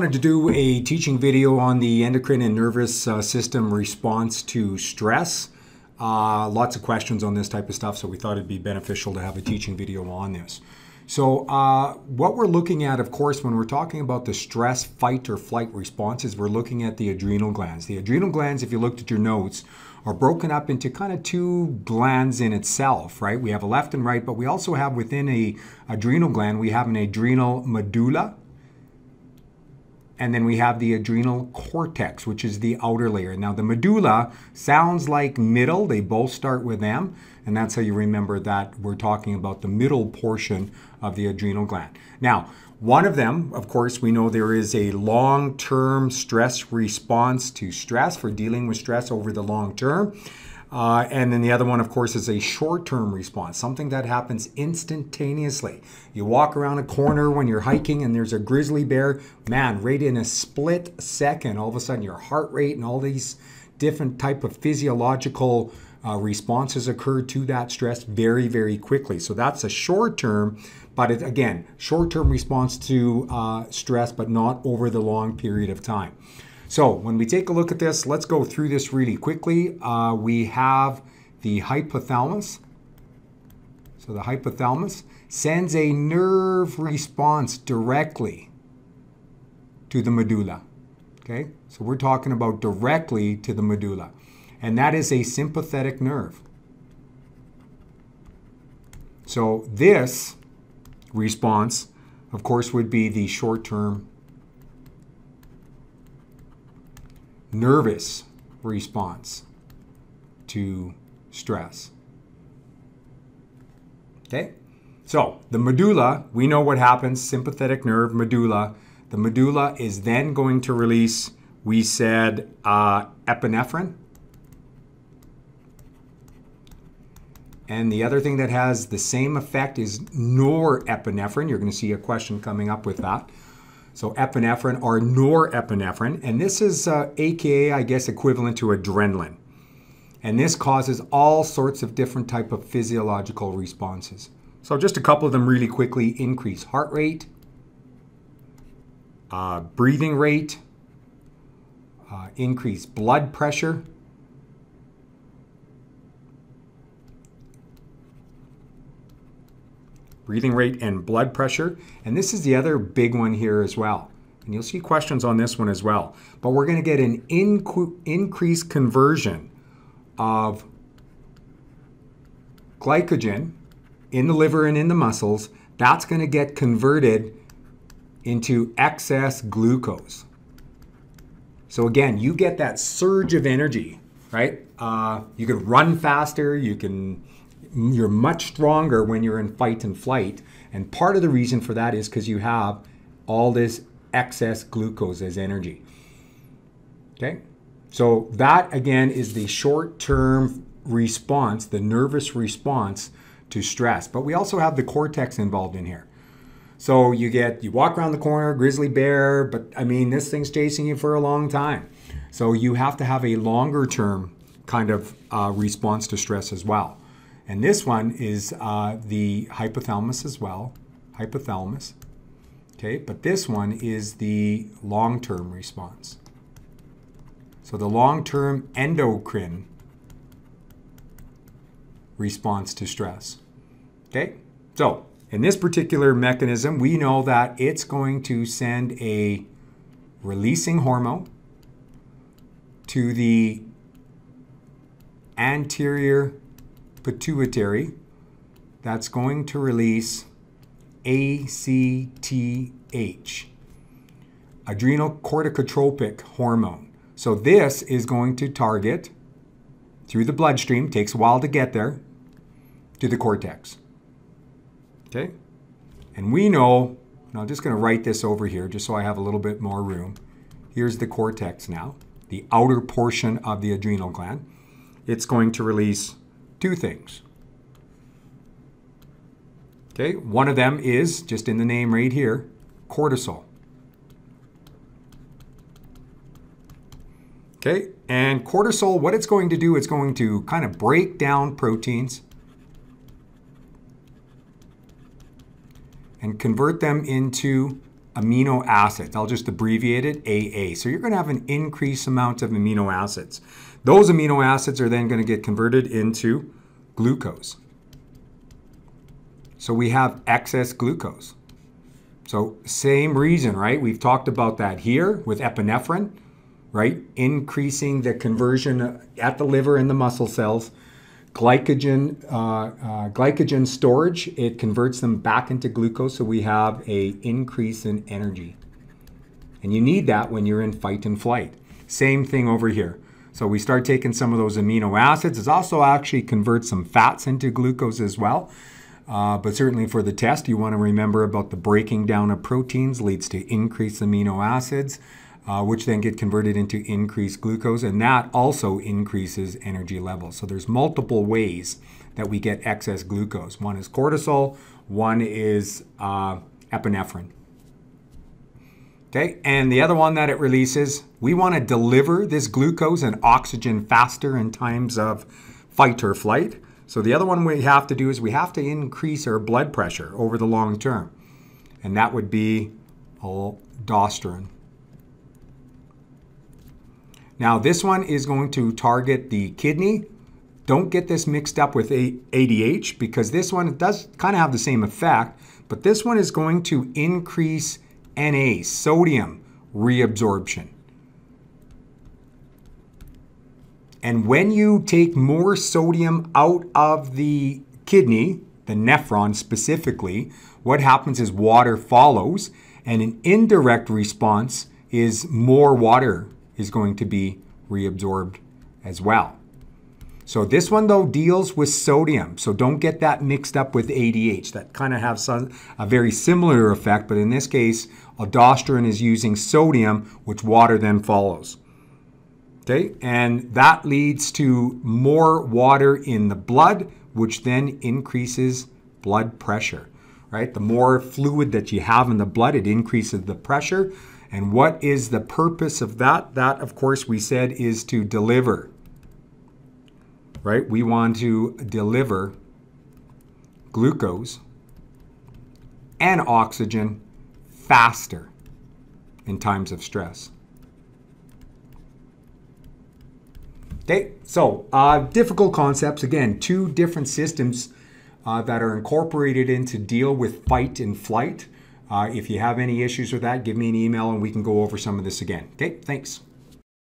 wanted to do a teaching video on the endocrine and nervous uh, system response to stress. Uh, lots of questions on this type of stuff, so we thought it'd be beneficial to have a teaching video on this. So uh, what we're looking at, of course, when we're talking about the stress fight or flight responses, we're looking at the adrenal glands. The adrenal glands, if you looked at your notes, are broken up into kind of two glands in itself, right? We have a left and right, but we also have within a adrenal gland, we have an adrenal medulla, and then we have the adrenal cortex, which is the outer layer. Now, the medulla sounds like middle. They both start with M, and that's how you remember that we're talking about the middle portion of the adrenal gland. Now, one of them, of course, we know there is a long-term stress response to stress for dealing with stress over the long term. Uh, and then the other one, of course, is a short term response, something that happens instantaneously. You walk around a corner when you're hiking and there's a grizzly bear, man, right in a split second, all of a sudden your heart rate and all these different type of physiological uh, responses occur to that stress very, very quickly. So that's a short term, but it, again, short term response to uh, stress, but not over the long period of time. So when we take a look at this, let's go through this really quickly. Uh, we have the hypothalamus. So the hypothalamus sends a nerve response directly to the medulla. Okay, so we're talking about directly to the medulla. And that is a sympathetic nerve. So this response, of course, would be the short-term nervous response to stress. Okay? So, the medulla, we know what happens sympathetic nerve, medulla. The medulla is then going to release, we said, uh, epinephrine. And the other thing that has the same effect is norepinephrine. You're going to see a question coming up with that. So epinephrine or norepinephrine, and this is uh, AKA, I guess, equivalent to adrenaline. And this causes all sorts of different type of physiological responses. So just a couple of them really quickly, increase heart rate, uh, breathing rate, uh, increase blood pressure, breathing rate and blood pressure. And this is the other big one here as well. And you'll see questions on this one as well. But we're going to get an increased conversion of glycogen in the liver and in the muscles. That's going to get converted into excess glucose. So again, you get that surge of energy, right? Uh, you can run faster, you can you're much stronger when you're in fight and flight. And part of the reason for that is because you have all this excess glucose as energy. Okay? So that again is the short-term response, the nervous response to stress. But we also have the cortex involved in here. So you get you walk around the corner, grizzly bear, but I mean this thing's chasing you for a long time. So you have to have a longer term kind of uh, response to stress as well. And this one is uh, the hypothalamus as well, hypothalamus. Okay, but this one is the long-term response. So the long-term endocrine response to stress. Okay, so in this particular mechanism, we know that it's going to send a releasing hormone to the anterior pituitary that's going to release ACTH, adrenal corticotropic hormone. So this is going to target through the bloodstream, takes a while to get there, to the cortex. Okay? And we know, and I'm just going to write this over here just so I have a little bit more room. Here's the cortex now, the outer portion of the adrenal gland. It's going to release two things. Okay, one of them is, just in the name right here, cortisol. Okay, and cortisol, what it's going to do, it's going to kind of break down proteins and convert them into amino acids. I'll just abbreviate it AA. So you're going to have an increased amount of amino acids. Those amino acids are then going to get converted into glucose. So we have excess glucose. So same reason, right? We've talked about that here with epinephrine, right? Increasing the conversion at the liver and the muscle cells. Glycogen, uh, uh, glycogen storage, it converts them back into glucose, so we have a increase in energy. And you need that when you're in fight and flight. Same thing over here. So we start taking some of those amino acids. It also actually converts some fats into glucose as well. Uh, but certainly for the test, you want to remember about the breaking down of proteins leads to increased amino acids, uh, which then get converted into increased glucose, and that also increases energy levels. So there's multiple ways that we get excess glucose. One is cortisol, one is uh, epinephrine. Okay, and the other one that it releases, we want to deliver this glucose and oxygen faster in times of fight or flight. So the other one we have to do is we have to increase our blood pressure over the long term. And that would be aldosterone. Now this one is going to target the kidney. Don't get this mixed up with ADH because this one does kind of have the same effect, but this one is going to increase Na, sodium reabsorption. And when you take more sodium out of the kidney, the nephron specifically, what happens is water follows, and an indirect response is more water is going to be reabsorbed as well. So this one though deals with sodium, so don't get that mixed up with ADH. That kind of has some, a very similar effect, but in this case, aldosterone is using sodium, which water then follows. Okay, and that leads to more water in the blood, which then increases blood pressure, right? The more fluid that you have in the blood, it increases the pressure. And what is the purpose of that? That, of course, we said is to deliver right? We want to deliver glucose and oxygen faster in times of stress. Okay, so uh, difficult concepts. Again, two different systems uh, that are incorporated in to deal with fight and flight. Uh, if you have any issues with that, give me an email and we can go over some of this again. Okay, thanks.